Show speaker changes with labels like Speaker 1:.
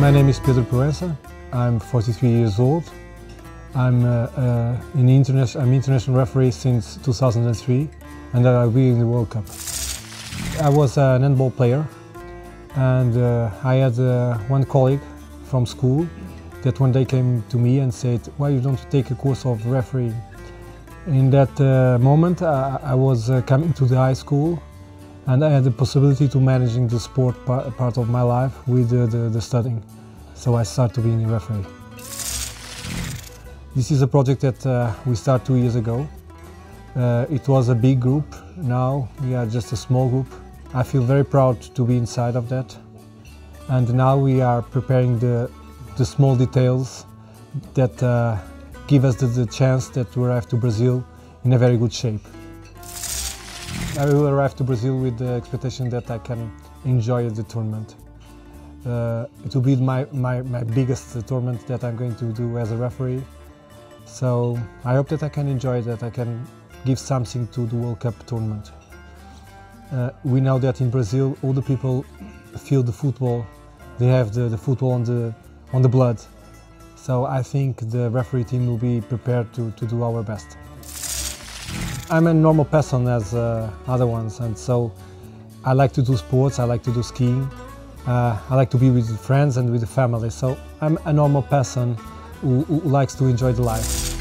Speaker 1: My name is Pedro Proença. I'm 43 years old. I'm uh, uh, in international, I'm international referee since 2003 and I'll be in the World Cup. I was an handball player and uh, I had uh, one colleague from school that one day came to me and said, why you don't take a course of refereeing? In that uh, moment I, I was uh, coming to the high school and I had the possibility to managing the sport part of my life with the, the, the studying. So I started being a referee. This is a project that uh, we started two years ago. Uh, it was a big group, now we are just a small group. I feel very proud to be inside of that. And now we are preparing the, the small details that uh, give us the, the chance that we arrive to Brazil in a very good shape. I will arrive to Brazil with the expectation that I can enjoy the tournament. Uh, it will be my, my, my biggest tournament that I'm going to do as a referee. So I hope that I can enjoy that, I can give something to the World Cup tournament. Uh, we know that in Brazil all the people feel the football, they have the, the football on the, on the blood. So I think the referee team will be prepared to, to do our best. I'm a normal person as uh, other ones and so I like to do sports, I like to do skiing, uh, I like to be with friends and with the family so I'm a normal person who, who likes to enjoy the life.